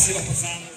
Спасибо, спасибо, пацаны.